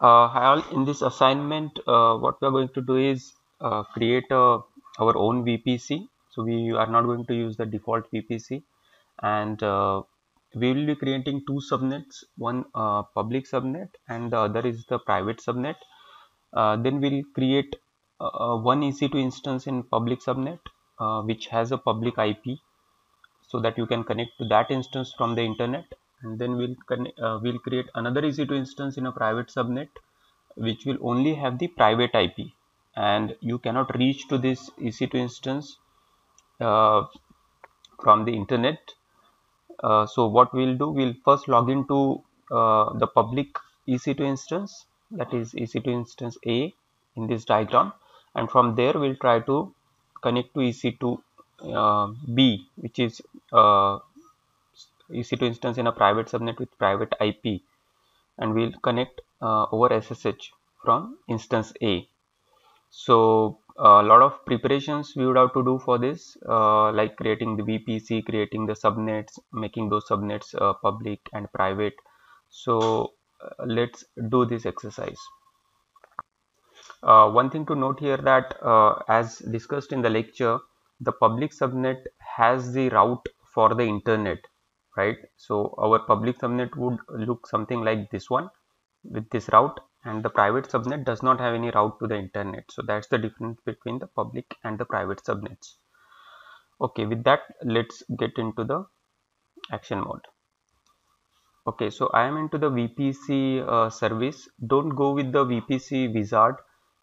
uh, in this assignment uh, what we are going to do is uh, create a, our own VPC so we are not going to use the default VPC and uh, we will be creating two subnets. One uh, public subnet and the other is the private subnet. Uh, then we'll create one EC2 instance in public subnet which has a public IP so that you can connect to that instance from the internet and then we'll uh, we'll create another EC2 instance in a private subnet which will only have the private IP and you cannot reach to this EC2 instance uh, from the internet. Uh, so what we'll do we'll first log into uh, the public EC2 instance that is EC2 instance A in this diagram. And from there we'll try to connect to EC2 uh, B which is uh, EC2 instance in a private subnet with private IP and we'll connect uh, over SSH from instance A. So a lot of preparations we would have to do for this uh, like creating the VPC, creating the subnets, making those subnets uh, public and private. So uh, let's do this exercise. Uh, one thing to note here that uh, as discussed in the lecture, the public subnet has the route for the internet right? So our public subnet would look something like this one with this route and the private subnet does not have any route to the internet. So that's the difference between the public and the private subnets. Okay with that let's get into the action mode. Okay so i am into the vpc uh, service. Don't go with the vpc wizard.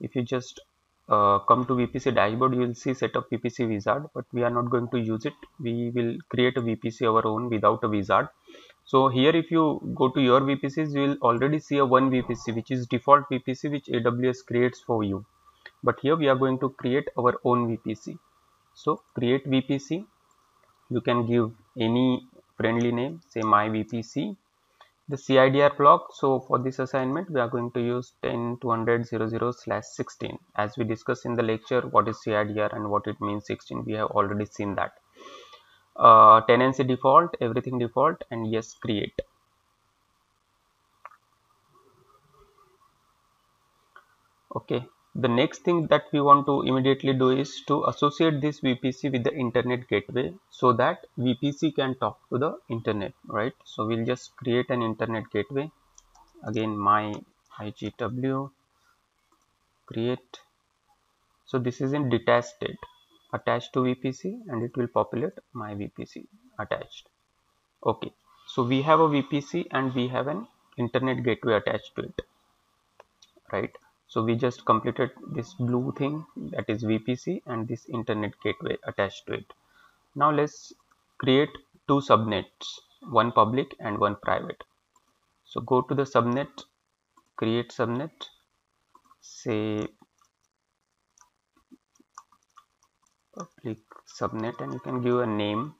If you just uh, come to VPC dashboard you will see setup VPC wizard but we are not going to use it. We will create a VPC our own without a wizard. So here if you go to your VPCs you will already see a one VPC which is default VPC which AWS creates for you. But here we are going to create our own VPC so create VPC you can give any friendly name say my VPC the CIDR block. So for this assignment, we are going to use 10 200 00 slash 16. As we discussed in the lecture, what is CIDR and what it means 16, we have already seen that. Uh, tenancy default, everything default, and yes, create. Okay, the next thing that we want to immediately do is to associate this VPC with the internet gateway so that VPC can talk to the internet right? So we'll just create an internet gateway. Again my IGW create. So this is in detached state attached to VPC and it will populate my VPC attached. Okay so we have a VPC and we have an internet gateway attached to it right so we just completed this blue thing that is VPC and this internet gateway attached to it. Now let's create two subnets one public and one private. So go to the subnet create subnet say public subnet and you can give a name.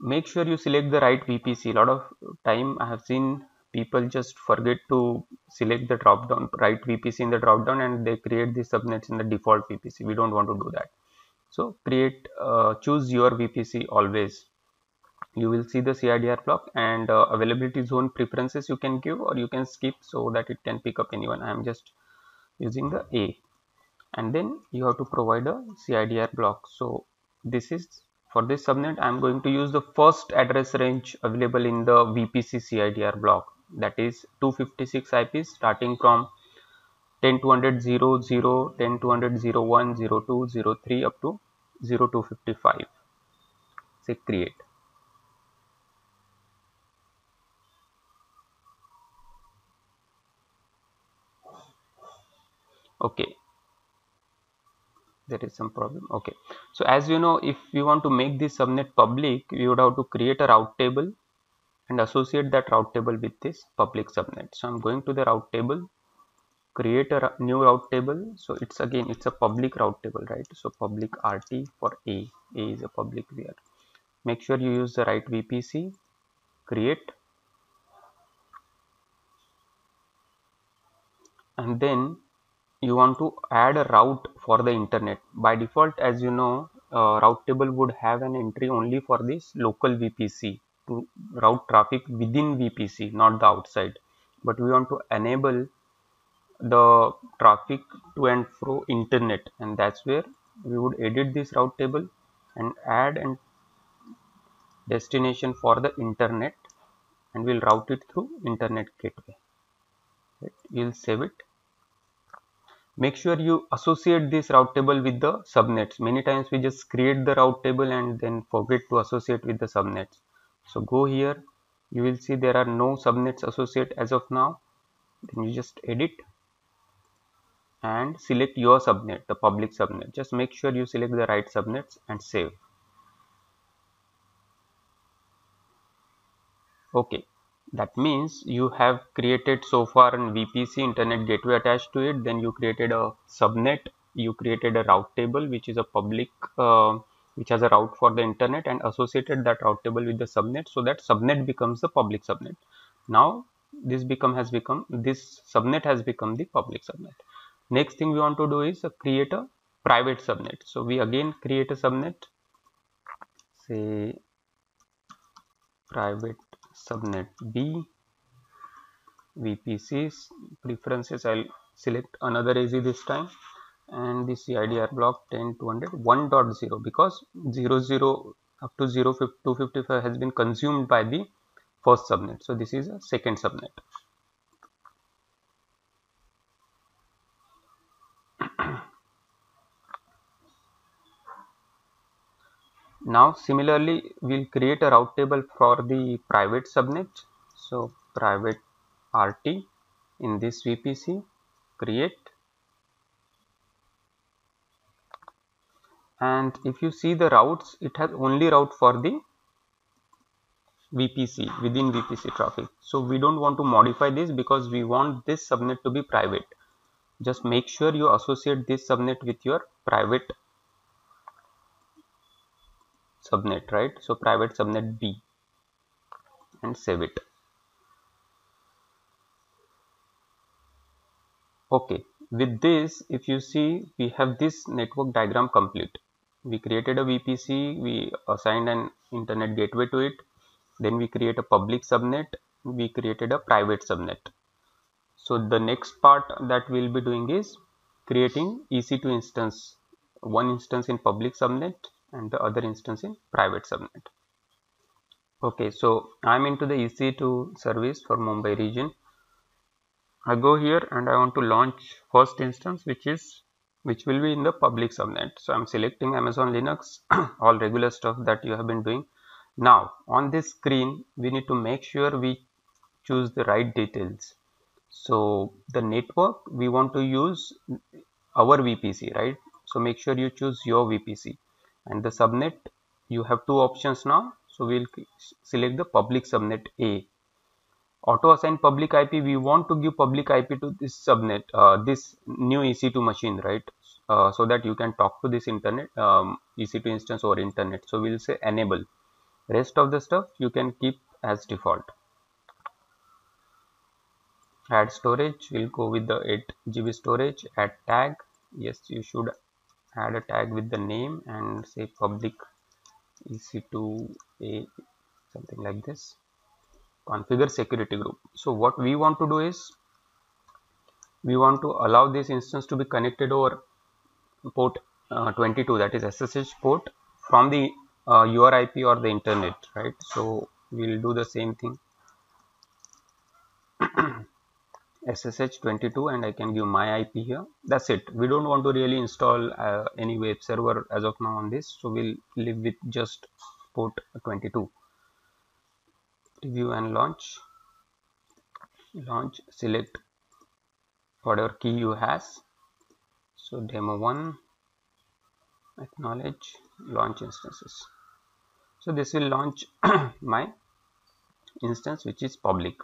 Make sure you select the right VPC a lot of time I have seen people just forget to select the drop down right VPC in the drop down and they create the subnets in the default VPC we don't want to do that. So create uh, choose your VPC always. You will see the CIDR block and uh, availability zone preferences you can give or you can skip so that it can pick up anyone. I am just using the A. And then you have to provide a CIDR block. So this is for this subnet I am going to use the first address range available in the VPC CIDR block that is 256 IPs starting from 10 200 0 0 10 200 0 1 0 2 0 3 up to 0 255 say create. Okay. There is some problem. Okay. So as you know if we want to make this subnet public we would have to create a route table and associate that route table with this public subnet. So i'm going to the route table create a new route table. So it's again it's a public route table right? So public rt for a. A is a public here make sure you use the right vpc create. And then you want to add a route for the internet. By default as you know uh, route table would have an entry only for this local vpc to route traffic within VPC, not the outside. but we want to enable the traffic to and fro internet. And that's where we would edit this route table and add and destination for the internet. And we'll route it through internet gateway. Right. you'll save it. Make sure you associate this route table with the subnets. Many times we just create the route table and then forget to associate with the subnets so go here. You will see there are no subnets associated as of now. Then you just edit and select your subnet the public subnet. Just make sure you select the right subnets and save. Okay. That means you have created so far an VPC internet gateway attached to it. Then you created a subnet. You created a route table which is a public uh, which has a route for the internet and associated that route table with the subnet so that subnet becomes the public subnet. Now this become has become this subnet has become the public subnet. Next thing we want to do is create a private subnet. So we again create a subnet say private subnet B VPCs preferences I'll select another AZ this time and the CIDR block 10 200 1.0 because 0 0 up to 0 255 has been consumed by the first subnet. So this is a second subnet. Now similarly we'll create a route table for the private subnet. So private rt in this vpc create and if you see the routes it has only route for the vpc within vpc traffic. So we don't want to modify this because we want this subnet to be private. Just make sure you associate this subnet with your private subnet right? So private subnet b and save it. Okay. With this if you see we have this network diagram complete we created a vpc we assigned an internet gateway to it. Then we create a public subnet we created a private subnet. So the next part that we'll be doing is creating ec2 instance one instance in public subnet and the other instance in private subnet. Okay so i'm into the ec2 service for mumbai region. I go here and i want to launch first instance which is which will be in the public subnet. So i'm selecting amazon linux all regular stuff that you have been doing. Now on this screen we need to make sure we choose the right details. So the network we want to use our vpc right? So make sure you choose your vpc and the subnet you have two options now. So we'll select the public subnet A. Auto assign public IP we want to give public IP to this subnet uh, this new EC2 machine right uh, so that you can talk to this internet um, EC2 instance or internet. So we'll say enable. Rest of the stuff you can keep as default. Add storage we'll go with the 8 GB storage add tag. Yes you should add a tag with the name and say public ec2a something like this. Configure security group. So what we want to do is we want to allow this instance to be connected over port uh, 22 that is SSH port from the uh, URIP or the internet right? So we'll do the same thing. SSH22 and I can give my IP here. That's it. We don't want to really install uh, any web server as of now on this so we'll live with just port 22 review and launch. Launch select whatever key you has so demo 1 acknowledge launch instances. So this will launch my instance which is public.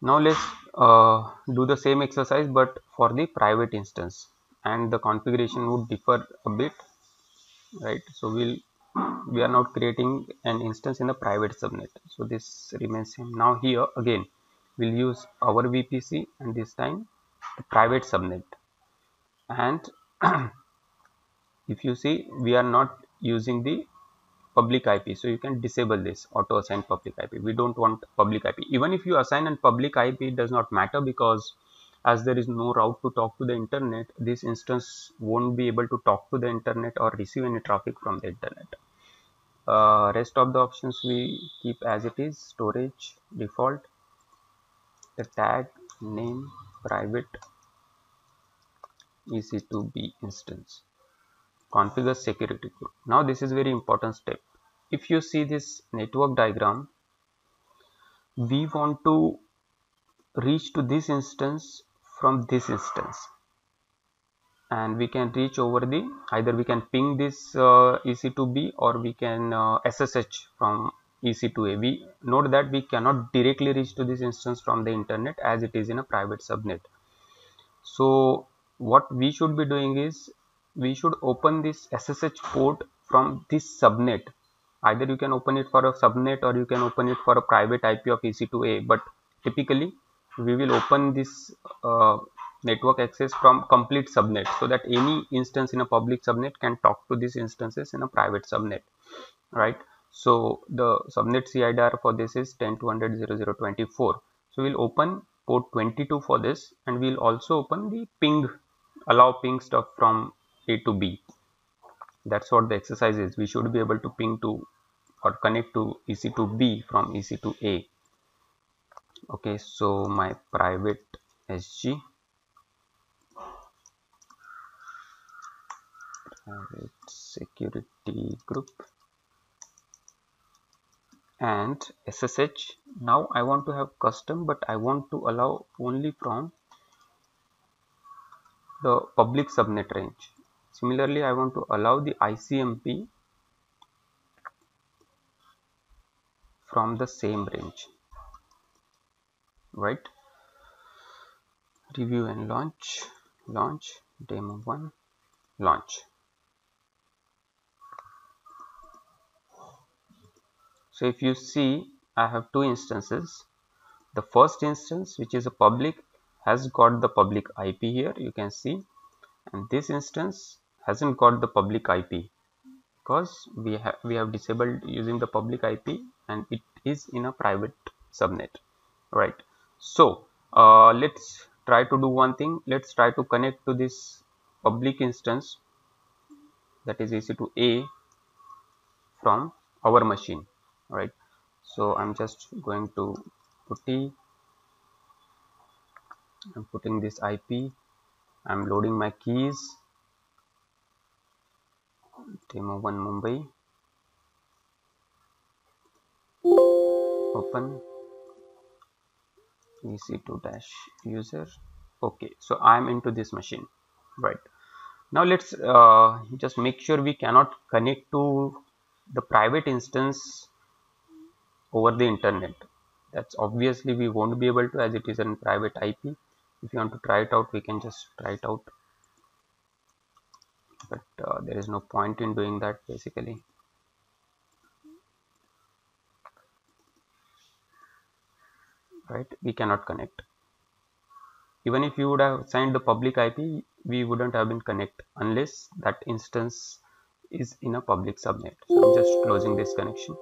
Now let's uh, do the same exercise but for the private instance. And the configuration would differ a bit right? So we'll we are not creating an instance in a private subnet. So this remains same. Now here again we'll use our vpc and this time the private subnet and if you see we are not using the public IP so you can disable this auto assign public IP we don't want public IP even if you assign a public IP it does not matter because as there is no route to talk to the internet this instance won't be able to talk to the internet or receive any traffic from the internet. Uh, rest of the options we keep as it is. Storage default the tag name private ec2b instance. Configure security group now this is very important step. If you see this network diagram we want to reach to this instance from this instance. And we can reach over the either we can ping this uh, ec2b or we can uh, ssh from ec2a we note that we cannot directly reach to this instance from the internet as it is in a private subnet. So what we should be doing is we should open this SSH port from this subnet. Either you can open it for a subnet or you can open it for a private IP of EC2A but typically we will open this uh, network access from complete subnet so that any instance in a public subnet can talk to these instances in a private subnet right? So the subnet CIDR for this is 10.200.0.024 so we'll open port 22 for this and we'll also open the ping allow ping stuff from a to B. That's what the exercise is. We should be able to ping to or connect to EC2 B from EC2 A. Okay, so my private SG private security group and SSH now I want to have custom but I want to allow only from the public subnet range Similarly, I want to allow the ICMP from the same range, right? Review and launch, launch, demo 1, launch. So if you see, I have two instances. The first instance, which is a public, has got the public IP here, you can see. And this instance hasn't got the public IP because we have we have disabled using the public IP and it is in a private subnet right? So uh, let's try to do one thing. Let's try to connect to this public instance that is EC2 A from our machine right? So I'm just going to putty I'm putting this IP I'm loading my keys. Demo 1 Mumbai. Open. Ec2 dash user. Okay so i'm into this machine. Right. Now let's uh, just make sure we cannot connect to the private instance over the internet. That's obviously we won't be able to as it is a private ip if you want to try it out we can just try it out. But uh, there is no point in doing that basically. Right? We cannot connect. Even if you would have signed the public IP we wouldn't have been connect unless that instance is in a public subnet. So I'm just closing this connection.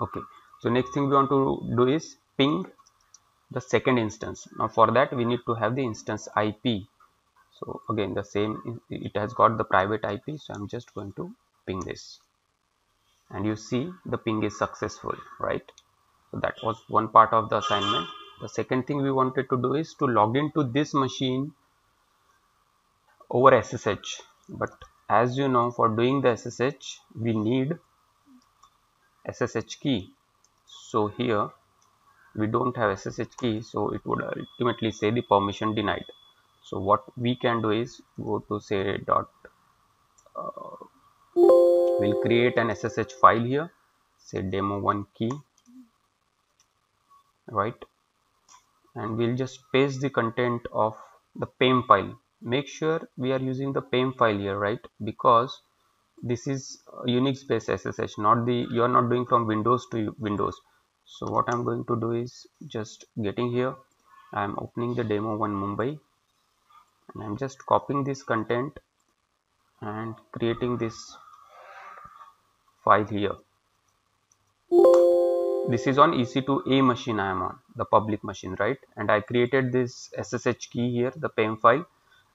Okay. So next thing we want to do is ping the second instance. Now for that we need to have the instance IP so again the same it has got the private ip so i'm just going to ping this. And you see the ping is successful right? So that was one part of the assignment. The second thing we wanted to do is to log into this machine over ssh but as you know for doing the ssh we need ssh key. So here we don't have ssh key so it would ultimately say the permission denied. So what we can do is go to say dot uh, we'll create an ssh file here say demo1 key right? And we'll just paste the content of the pem file. Make sure we are using the pem file here right? Because this is unix based ssh not the you are not doing from windows to windows so what i'm going to do is just getting here. I'm opening the demo1 mumbai. And I'm just copying this content and creating this file here. This is on EC2A machine I am on the public machine right? And I created this SSH key here the PEM file.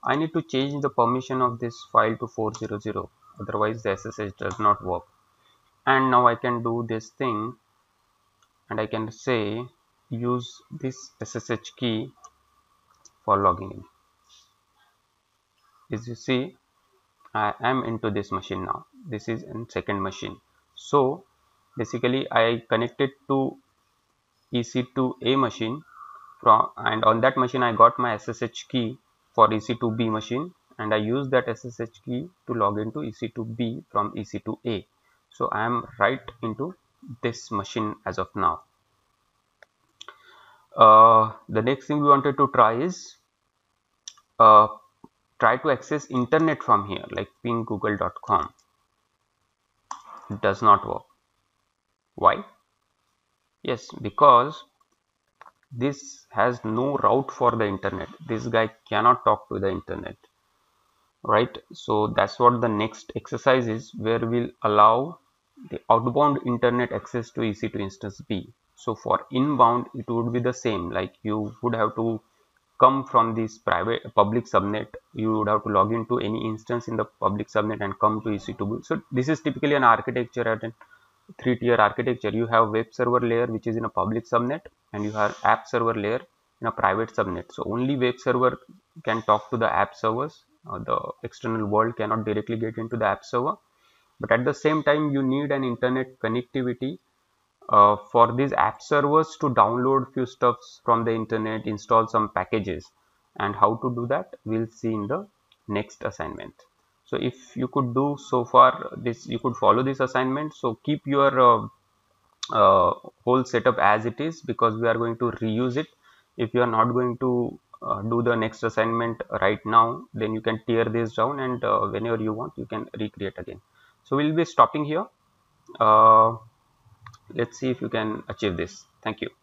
I need to change the permission of this file to 400 otherwise the SSH does not work. And now I can do this thing and I can say use this SSH key for logging in. As you see I am into this machine now. This is in second machine. So basically I connected to EC2A machine from and on that machine I got my SSH key for EC2B machine and I use that SSH key to log into EC2B from EC2A so I am right into this machine as of now. Uh, the next thing we wanted to try is uh, try to access internet from here like ping google.com it does not work. Why? Yes because this has no route for the internet. This guy cannot talk to the internet right? So that's what the next exercise is where we'll allow the outbound internet access to ec2 instance b. So for inbound it would be the same. Like you would have to come from this private public subnet. You would have to log into any instance in the public subnet and come to ec2b so this is typically an architecture at an three tier architecture. You have web server layer which is in a public subnet and you have app server layer in a private subnet. So only web server can talk to the app servers. Uh, the external world cannot directly get into the app server but at the same time you need an internet connectivity uh, for these app servers to download few stuffs from the internet install some packages. And how to do that we'll see in the next assignment. So if you could do so far this you could follow this assignment so keep your uh, uh, whole setup as it is because we are going to reuse it. If you are not going to uh, do the next assignment right now then you can tear this down and uh, whenever you want you can recreate again so we'll be stopping here. Uh, let's see if you can achieve this. Thank you